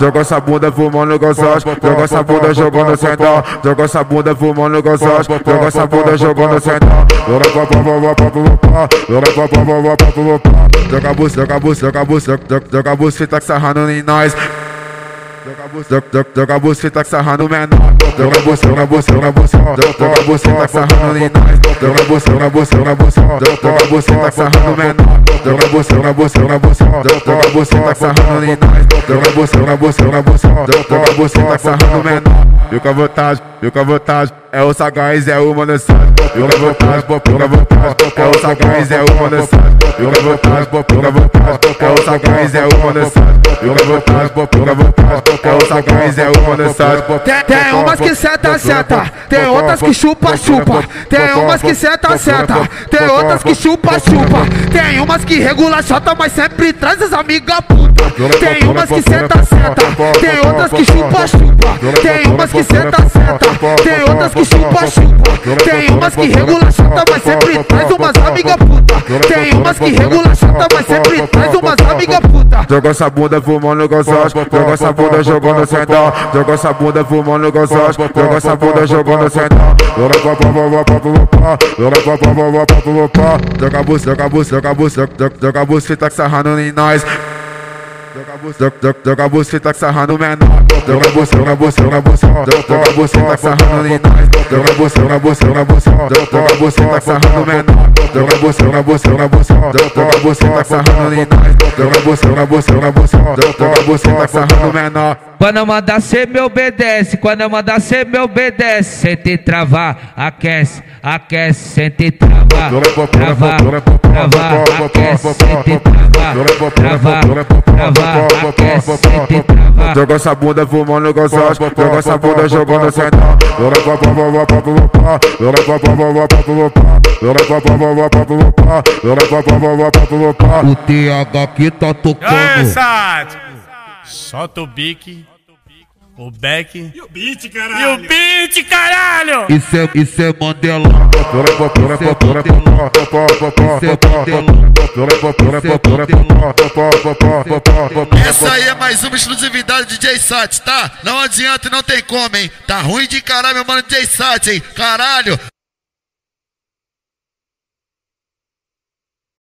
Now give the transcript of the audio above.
Joga essa bunda fumando gostosa, joga essa bunda jogando sentão, joga essa bunda fumando gostosa, joga essa bunda jogando sentão. Joga a bucha, joga a bucha, joga a bucha, joga a bucha, tá sarrando em nós. Joga a bucha, tá sarrando menor. Joga a bucha, joga a bucha, joga a bucha, joga a bucha, tá sarrando em nós. Joga a bucha, joga a bucha, joga a bucha, joga a bucha, tá sarrando menor. Joga a bucha, joga a bucha, joga a bucha, joga a bucha, tá sarrando em nós. Joga a bucha, joga a bucha, joga a bucha, joga a bucha, tá sarrando menor. Fica à vontade, fica à vontade, é o sagaz, é o maneçado. Fica à vontade, fica à vontade, é o sagaz, é o maneçado. Fica à vontade, fica à vontade, é o sagaz, é o maneçado. Fica à vontade, fica à vontade, é o sagaz, é o maneçado. Tem, umas que senta, senta, tem outras que chupa, chupa. Tem umas que senta, senta, tem outras que chupa, chupa. Tem umas que regula chota, mas sempre traz as amigas puta. Tem umas que senta, senta, tem outras que chupa, chupa. Tem umas que senta, senta, outras que chupa, chupa. Tem umas que regula chota, mas sempre traz umas amigas puta. Tem umas que regula chota, mas sempre traz umas amigas puta. Joga essa bunda fumando gostosa, joga essa bunda jogando sentão, joga essa bunda fumando gostosa, joga essa bunda jogando sentão. Joga a bucha, joga a bucha, joga a bucha, joga a bucha, tá sarrando em nós. Joga a bucha, tá sarrando menor. Joga bucha, joga bucha, joga bucha, joga bucha, tá sarrando em nós. Joga bucha, joga bucha, joga bucha, joga bucha, tá sarrando menor. Joga bucha, joga bucha, joga bucha, joga bucha, tá sarrando em nós. Joga bucha, joga bucha, joga bucha, joga bucha, tá sarrando menor. Quando eu mandar cê me obedece, quando eu mandar cê me obedece. Sente travar, aquece, aquece, sente travar, travar, travar, aquece, sente travar, travar, travar, aquece, travar. Joga essa bunda fumando gostosa, joga essa bunda jogando sentão. O TH que tá tocando. Solta o bique, o beck E o beat, e caralho. o beat, caralho! Isso é, isso é Mandela. Isso é Mandela. Essa aí é mais uma exclusividade de DJ Sat, tá? Não adianta e não tem como, hein? Tá ruim de caralho, meu mano DJ Sat, hein? Caralho!